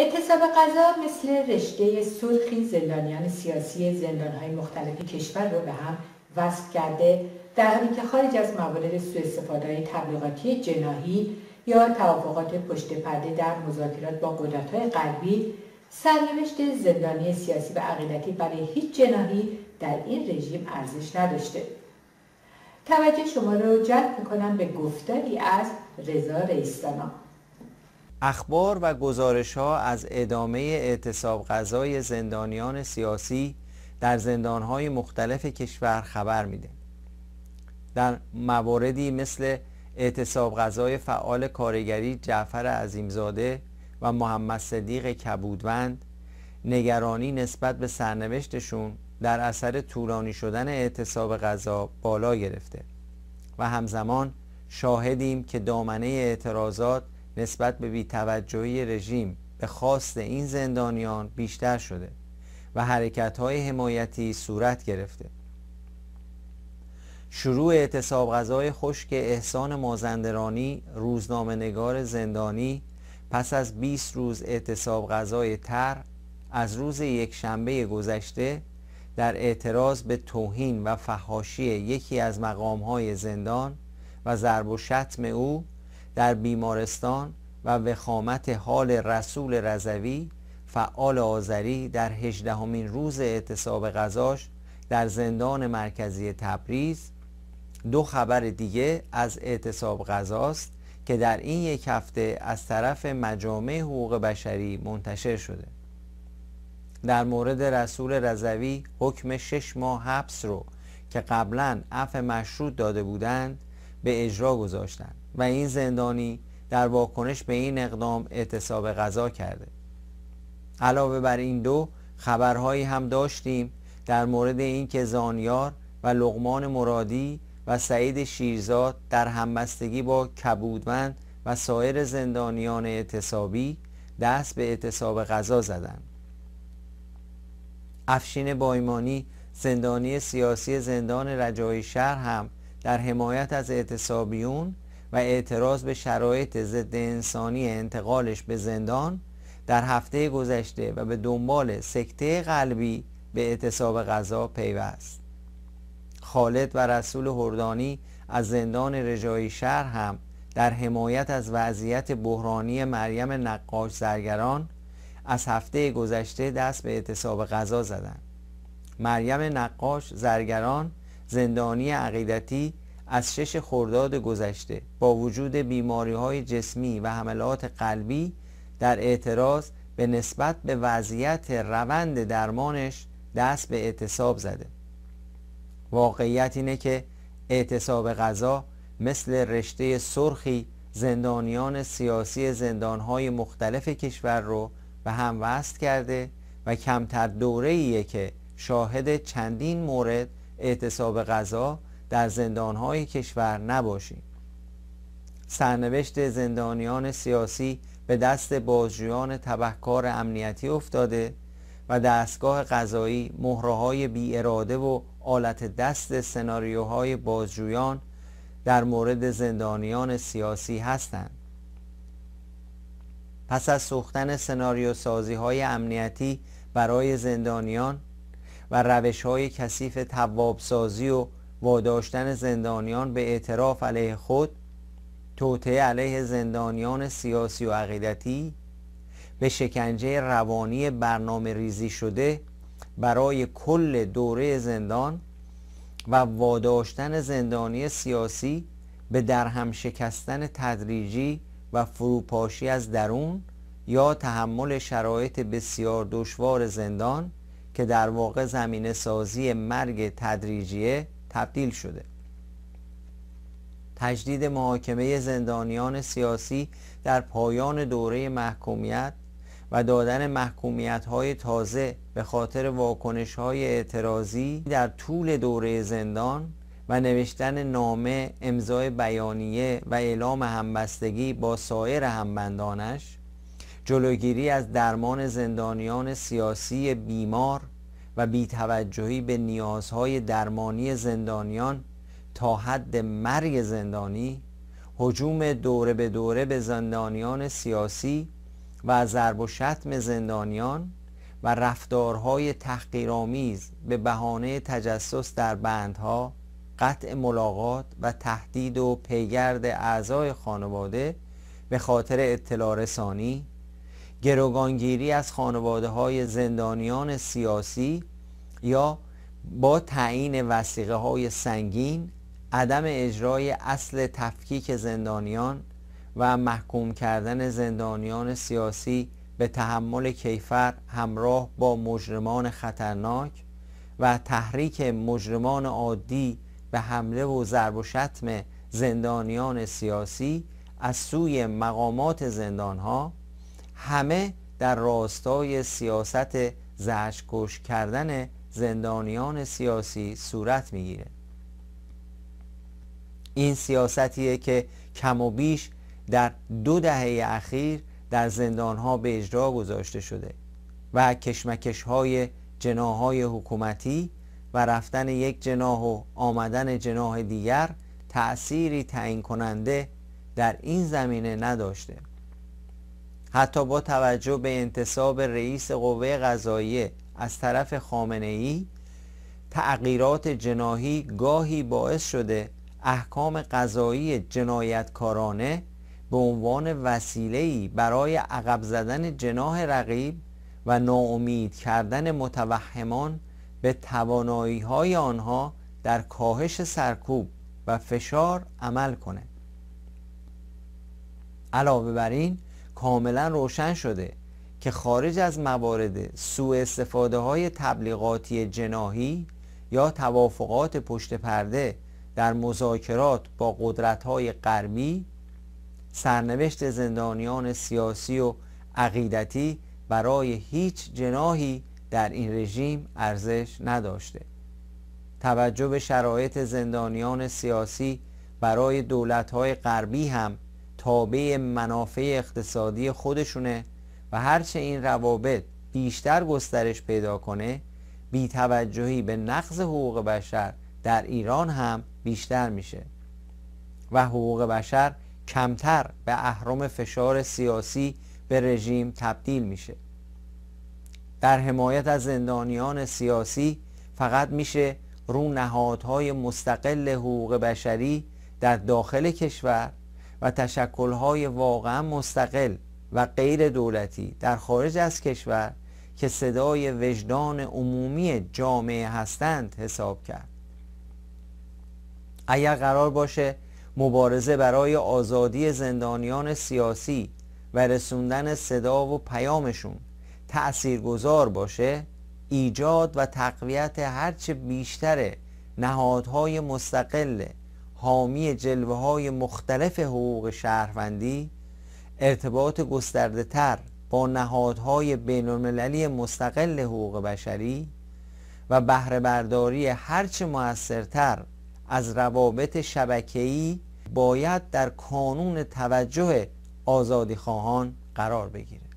اعتصاب غذا مثل رشته سرخی زندانیان سیاسی زندانهای مختلف کشور رو به هم وصل کرده. در حالی که خارج از موارد سوء استفاده تبلیغاتی جناهی یا توافقات پشت پرده در مذاکرات با قدرت‌های غربی سرنوشت زندانی سیاسی و عقیدتی برای هیچ جناهی در این رژیم ارزش نداشته. توجه شما رو جلب می‌کنم به گفتاری از رضا رئیستانا اخبار و گزارش ها از ادامه اعتصاب غذای زندانیان سیاسی در زندانهای مختلف کشور خبر میده. در مواردی مثل اعتصاب غذای فعال کارگری جعفر عظیمزاده و محمد صدیق کبودوند نگرانی نسبت به سرنوشتشون در اثر طولانی شدن اعتصاب غذا بالا گرفته و همزمان شاهدیم که دامنه اعتراضات نسبت به بیتوجهی رژیم به خواست این زندانیان بیشتر شده و حرکت های حمایتی صورت گرفته. شروع اعتصاب غذای خشک احسان مازندرانی روزنامه نگار زندانی پس از 20 روز اعتصاب غذای تر از روز یک شنبه گذشته در اعتراض به توهین و فحاشی یکی از مقامهای زندان و ضرب و شتم او در بیمارستان و وخامت حال رسول رضوی فعال آذری در هجدهمین روز اعتصاب غذاش در زندان مرکزی تبریز. دو خبر دیگه از اعتصاب غذاست که در این یک هفته از طرف مجامع حقوق بشری منتشر شده. در مورد رسول رضوی حکم شش ماه حبس رو که قبلا عفو مشروط داده بودند به اجرا گذاشتند و این زندانی در واکنش به این اقدام اعتصاب غذا کرده. علاوه بر این دو خبرهایی هم داشتیم در مورد اینکه زانیار و لغمان مرادی و سعید شیرزاد در همبستگی با کبودمند و سایر زندانیان اعتصابی دست به اعتصاب غذا زدند. افشین بایمانی زندانی سیاسی زندان رجای شهر هم در حمایت از اعتصابیون و اعتراض به شرایط ضد انسانی انتقالش به زندان در هفته گذشته و به دنبال سکته قلبی به اعتصاب غذا پیوست. خالد و رسول هردانی از زندان رجایی شهر هم در حمایت از وضعیت بحرانی مریم نقاش زرگران از هفته گذشته دست به اعتصاب غذا زدند. مریم نقاش زرگران زندانی عقیدتی از شش خرداد گذشته با وجود بیماری های جسمی و حملات قلبی در اعتراض به نسبت به وضعیت روند درمانش دست به اعتصاب زده. واقعیت اینه که اعتصاب غذا مثل رشته سرخی زندانیان سیاسی زندانهای مختلف کشور رو به هم وصل کرده و کمتر دوره ایه که شاهد چندین مورد اعتصاب غذا در زندانهای کشور نباشیم. سرنوشت زندانیان سیاسی به دست بازجویان تبهکار امنیتی افتاده و دستگاه قضایی مهرهای بی اراده و آلت دست سناریوهای بازجویان در مورد زندانیان سیاسی هستند. پس از سوختن سناریو سازی های امنیتی برای زندانیان و روش های کثیف تواب سازی و واداشتن زندانیان به اعتراف علیه خود توطعه علیه زندانیان سیاسی و عقیدتی به شکنجه روانی برنامه ریزی شده برای کل دوره زندان و واداشتن زندانی سیاسی به درهم شکستن تدریجی و فروپاشی از درون یا تحمل شرایط بسیار دشوار زندان که در واقع زمینه سازی مرگ تدریجیه تبدیل شده. تجدید محاکمه زندانیان سیاسی در پایان دوره محکومیت و دادن محکومیت های تازه به خاطر واکنش های اعتراضی در طول دوره زندان و نوشتن نامه امضای بیانیه و اعلام همبستگی با سایر همبندانش جلوگیری از درمان زندانیان سیاسی بیمار و بیتوجهی به نیازهای درمانی زندانیان تا حد مرگ زندانی حجوم دوره به دوره به زندانیان سیاسی و ضرب و شتم زندانیان و رفتارهای تحقیرآمیز به بهانه تجسس در بندها قطع ملاقات و تهدید و پیگرد اعضای خانواده به خاطر اطلاع رسانی گروگانگیری از خانواده های زندانیان سیاسی یا با تعیین وسیقه های سنگین عدم اجرای اصل تفکیک زندانیان و محکوم کردن زندانیان سیاسی به تحمل کیفر همراه با مجرمان خطرناک و تحریک مجرمان عادی به حمله و ضرب و شتم زندانیان سیاسی از سوی مقامات زندانها همه در راستای سیاست زشکش کردن زندانیان سیاسی صورت می‌گیره. این سیاستیه که کم و بیش در دو دهه اخیر در زندانها به اجرا گذاشته شده و کشمکش های جناهای حکومتی و رفتن یک جناح و آمدن جناح دیگر تأثیری تعیین کننده در این زمینه نداشته. حتی با توجه به انتصاب رئیس قوه قضاییه از طرف خامنه ای تغییرات جناهی گاهی باعث شده احکام قضایی جنایتکارانه به عنوان وسیله‌ای برای عقب زدن جناح رقیب و ناامید کردن متوهمان به توانایی های آنها در کاهش سرکوب و فشار عمل کنه. علاوه بر این کاملا روشن شده که خارج از موارد سوء استفاده های تبلیغاتی جناهی یا توافقات پشت پرده در مذاکرات با قدرت های غربی سرنوشت زندانیان سیاسی و عقیدتی برای هیچ جناهی در این رژیم ارزش نداشته. توجه به شرایط زندانیان سیاسی برای دولتهای غربی هم تابع منافع اقتصادی خودشونه و هرچه این روابط بیشتر گسترش پیدا کنه بیتوجهی به نقض حقوق بشر در ایران هم بیشتر میشه و حقوق بشر کمتر به اهرام فشار سیاسی به رژیم تبدیل میشه. در حمایت از زندانیان سیاسی فقط میشه رو نهادهای مستقل حقوق بشری در داخل کشور و تشکلهای واقعا مستقل و غیر دولتی در خارج از کشور که صدای وجدان عمومی جامعه هستند حساب کرد. اگر قرار باشه مبارزه برای آزادی زندانیان سیاسی و رسوندن صدا و پیامشون تأثیرگذار باشه ایجاد و تقویت هرچه بیشتر نهادهای مستقل حامی جلوه های مختلف حقوق شهروندی ارتباط گسترده تر با نهادهای بین المللی مستقل حقوق بشری و بهره برداری هرچه موثرتر از روابط شبکه‌ای باید در کانون توجه آزادی خواهان قرار بگیره